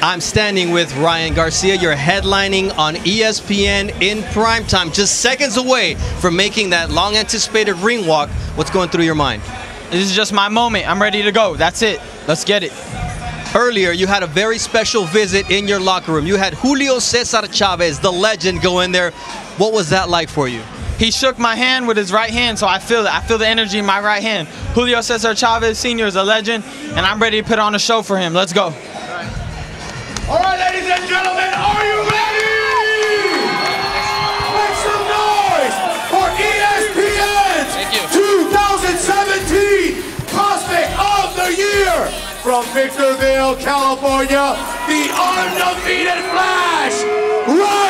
I'm standing with Ryan Garcia. You're headlining on ESPN in primetime, just seconds away from making that long anticipated ring walk. What's going through your mind? This is just my moment. I'm ready to go. That's it. Let's get it. Earlier, you had a very special visit in your locker room. You had Julio Cesar Chavez, the legend, go in there. What was that like for you? He shook my hand with his right hand, so I feel it. I feel the energy in my right hand. Julio Cesar Chavez Sr. is a legend, and I'm ready to put on a show for him. Let's go. Gentlemen, are you ready? Make some noise for ESPN's 2017 Prospect of the Year from Victorville, California, the undefeated Flash, Ryan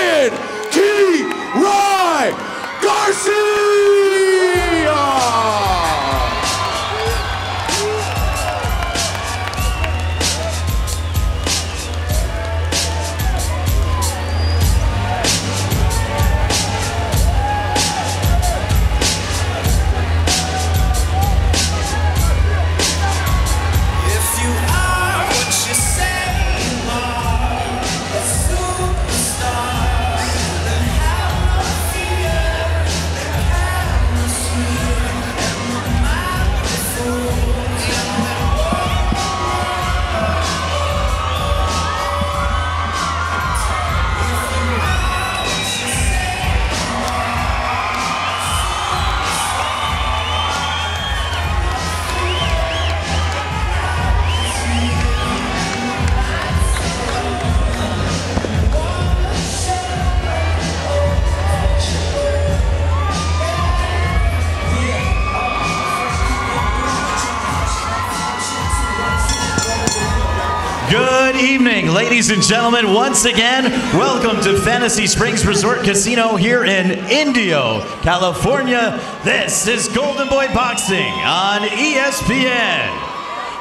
evening, ladies and gentlemen. Once again, welcome to Fantasy Springs Resort Casino here in Indio, California. This is Golden Boy Boxing on ESPN.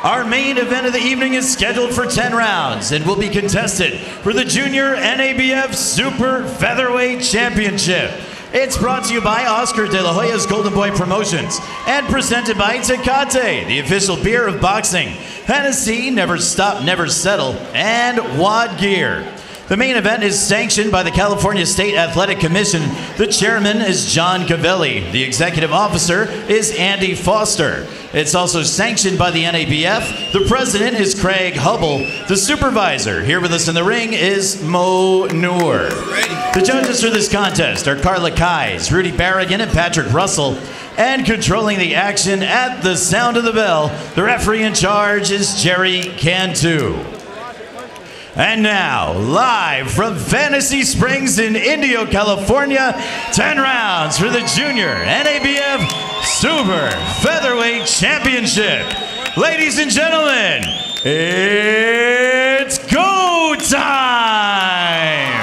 Our main event of the evening is scheduled for 10 rounds and will be contested for the Junior NABF Super Featherweight Championship. It's brought to you by Oscar De La Hoya's Golden Boy Promotions and presented by Tecate, the official beer of boxing, Hennessy, Never Stop, Never Settle, and Wad Gear. The main event is sanctioned by the California State Athletic Commission. The chairman is John Cavelli. The executive officer is Andy Foster. It's also sanctioned by the NABF. The president is Craig Hubble. The supervisor here with us in the ring is Mo Noor. The judges for this contest are Carla Caiz, Rudy Barragan, and Patrick Russell. And controlling the action at the sound of the bell, the referee in charge is Jerry Cantu. And now, live from Fantasy Springs in Indio, California, 10 rounds for the Junior NABF Super Featherweight Championship. Ladies and gentlemen, it's go time!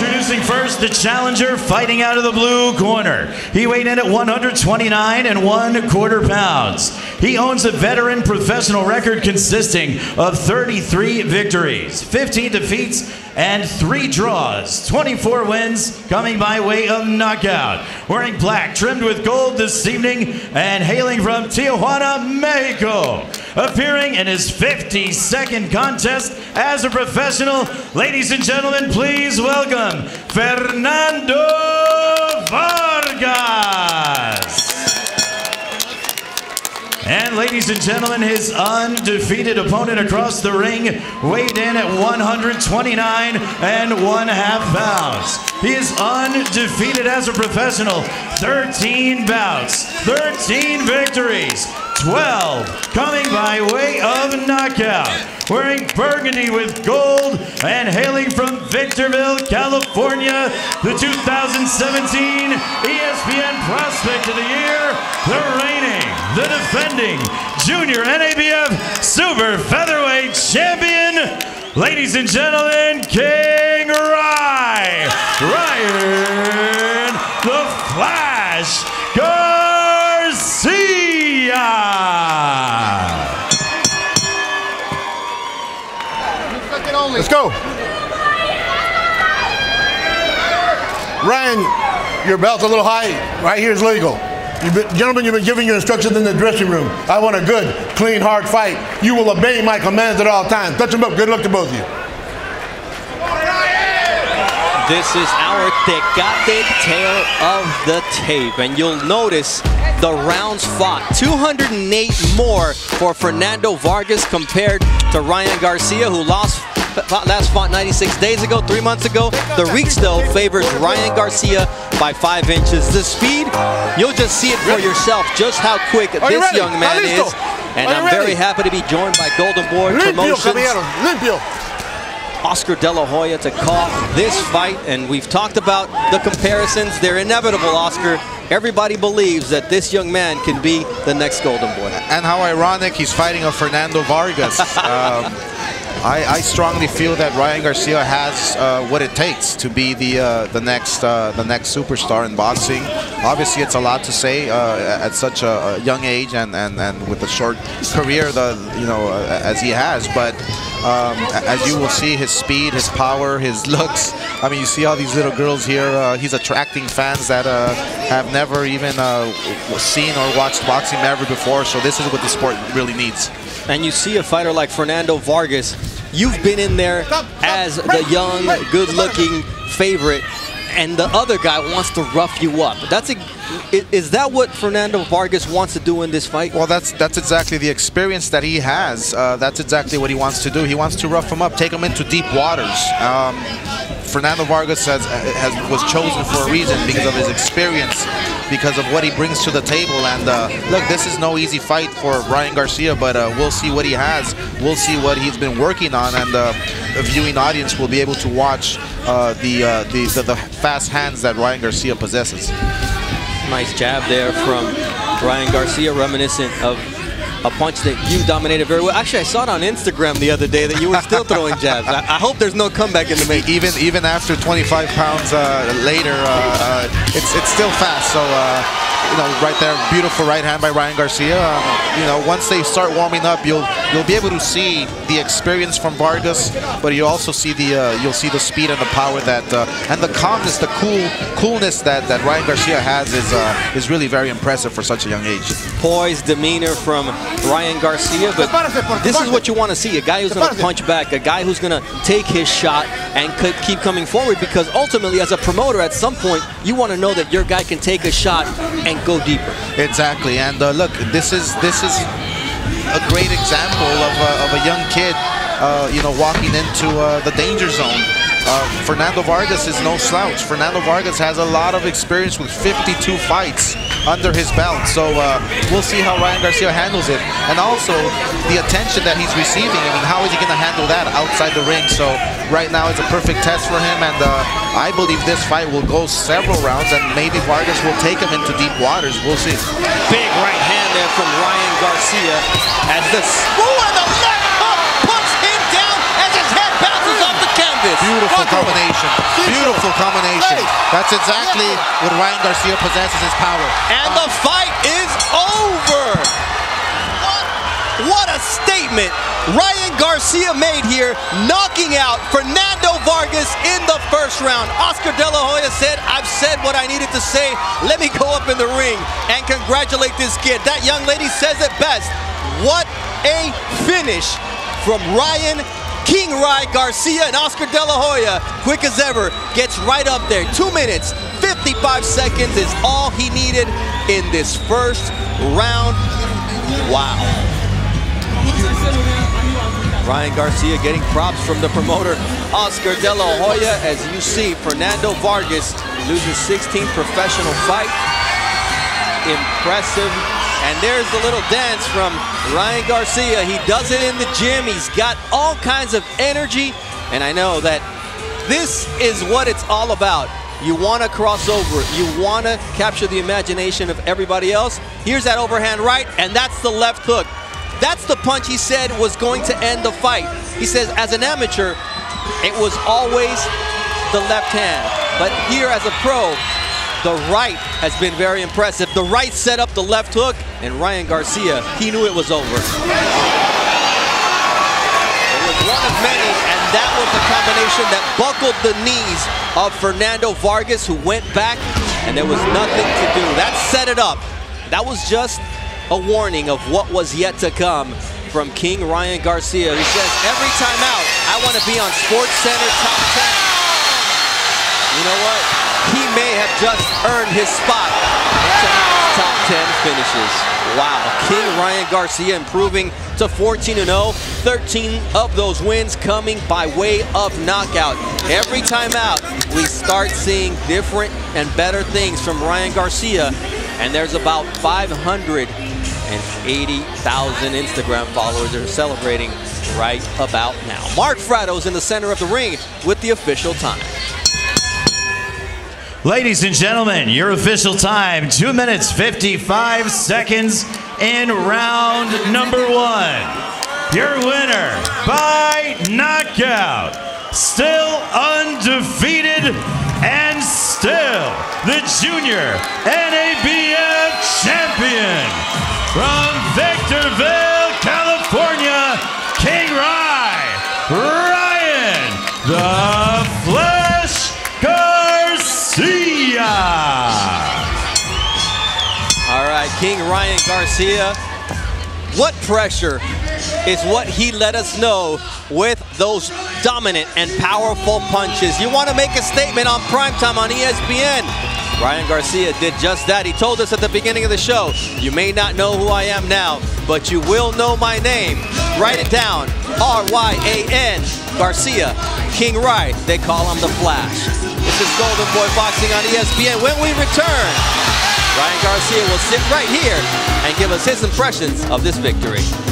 Introducing first the challenger fighting out of the blue corner. He weighed in at 129 and one quarter pounds. He owns a veteran professional record consisting of 33 victories, 15 defeats, and three draws. 24 wins coming by way of knockout. Wearing black, trimmed with gold this evening, and hailing from Tijuana, Mexico. Appearing in his 52nd contest as a professional, ladies and gentlemen, please welcome Fernando Vargas. And ladies and gentlemen, his undefeated opponent across the ring weighed in at 129 and one half pounds. He is undefeated as a professional. 13 bouts, 13 victories, 12 coming by way of knockout. Wearing burgundy with gold and hailing from Victorville, California, the 2017 ESPN Prospect of the Year, the reigning, the defending Junior NABF Super Featherweight Champion, ladies and gentlemen, King Ry, Ryan, your belt's a little high. Right here is legal. You've been, gentlemen, you've been giving your instructions in the dressing room. I want a good, clean, hard fight. You will obey my commands at all times. Touch them up. Good luck to both of you. This is our Tecate tale of the tape, and you'll notice the rounds fought. 208 more for Fernando Vargas compared to Ryan Garcia, who lost last fought 96 days ago, three months ago. The reach, though, favors Ryan Garcia by five inches. The speed, you'll just see it for yourself, just how quick Are this ready? young man is. And I'm ready? very happy to be joined by Golden Boy Limpio, Promotions. caballeros. Limpio. Oscar De La Hoya to call this fight, and we've talked about the comparisons. They're inevitable, Oscar. Everybody believes that this young man can be the next Golden Boy. And how ironic he's fighting a Fernando Vargas. um, I, I strongly feel that Ryan Garcia has uh, what it takes to be the uh, the next uh, the next superstar in boxing. Obviously, it's a lot to say uh, at such a, young age and, and, and with a short career, the you know uh, as he has. But um, as you will see, his speed, his power, his looks. I mean, you see all these little girls here. Uh, he's attracting fans that have never even seen or watched boxing ever before. So this is what the sport really needs. And you see a fighter like Fernando Vargas, you've been in there as the young, good-looking favorite, and the other guy wants to rough you up. That's a, i- is that what Fernando Vargas wants to do in this fight? Well, that's that's exactly the experience that he has. Uh, that's exactly what he wants to do. He wants to rough him up, take him into deep waters. Um, Fernando Vargas has, has was chosen for a reason because of his experience, because of what he brings to the table. And uh, look, this is no easy fight for Ryan Garcia, but uh, we'll see what he has. We'll see what he's been working on, and uh, the viewing audience will be able to watch uh, the, uh, the, the the fast hands that Ryan Garcia possesses. Nice jab there from Ryan Garcia, reminiscent of a punch that you dominated very well. Actually, I saw it on Instagram the other day that you were still throwing jabs. I, I hope there's no comeback in the making. even even after 25 pounds uh, later, uh, uh, it's it's still fast. So uh, you know, right there, beautiful right hand by Ryan Garcia. Um, you know, once they start warming up, you'll you'll be able to see the experience from Vargas, but you also see the uh, you'll see the speed and the power that uh, and the calmness, the cool coolness that that Ryan Garcia has is uh, is really very impressive for such a young age. Poised demeanor from Ryan Garcia, but this is what you want to see, a guy who's going to punch back, a guy who's going to take his shot and could keep coming forward because ultimately as a promoter at some point you want to know that your guy can take a shot and go deeper. Exactly, and uh, look, this is this is a great example of a, of a young kid, uh, you know, walking into uh, the danger zone. Uh, Fernando Vargas is no slouch. Fernando Vargas has a lot of experience with 52 fights under his belt, so uh, we'll see how Ryan Garcia handles it, and also the attention that he's receiving. I mean, how is he going to handle that outside the ring? So right now it's a perfect test for him, and uh, I believe this fight will go several rounds, and maybe Vargas will take him into deep waters. We'll see. Big right hand there from Ryan Garcia as the ooh, and the left off the canvas. Beautiful combination. Beautiful combination. That's exactly what Ryan Garcia possesses his power. And the fight is over. What, what a statement Ryan Garcia made here, knocking out Fernando Vargas in the first round. Oscar De La Hoya said, I've said what I needed to say. Let me go up in the ring and congratulate this kid. That young lady says it best. What a finish from Ryan King Ry Garcia and Oscar De La Hoya, quick as ever, gets right up there. Two minutes, 55 seconds is all he needed in this first round. Wow. Ryan Garcia getting props from the promoter Oscar De La Hoya. As you see, Fernando Vargas loses 16th professional fight. Impressive. And there's the little dance from Ryan Garcia. He does it in the gym. He's got all kinds of energy. And I know that this is what it's all about. You want to cross over. You want to capture the imagination of everybody else. Here's that overhand right, and that's the left hook. That's the punch he said was going to end the fight. He says, as an amateur, it was always the left hand. But here as a pro, the right has been very impressive. The right set up the left hook, and Ryan Garcia, he knew it was over. It was one of many, and that was the combination that buckled the knees of Fernando Vargas, who went back, and there was nothing to do. That set it up. That was just a warning of what was yet to come from King Ryan Garcia, who says every time out, I want to be on SportsCenter top 10. You know what? He may have just earned his spot top 10 finishes. Wow, King Ryan Garcia improving to 14-0, 13 of those wins coming by way of knockout. Every time out, we start seeing different and better things from Ryan Garcia, and there's about 580,000 Instagram followers are celebrating right about now. Mark Fratto's in the center of the ring with the official time. Ladies and gentlemen, your official time, 2 minutes 55 seconds in round number one. Your winner by knockout, still undefeated and still the junior NABF champion from Victorville, Right, King Ryan Garcia. What pressure is what he let us know with those dominant and powerful punches. You want to make a statement on primetime on ESPN. Ryan Garcia did just that. He told us at the beginning of the show, you may not know who I am now, but you will know my name. Write it down, R-Y-A-N, Garcia, King Ryan. They call him the Flash. This is Golden Boy Boxing on ESPN. When we return, Ryan Garcia will sit right here and give us his impressions of this victory.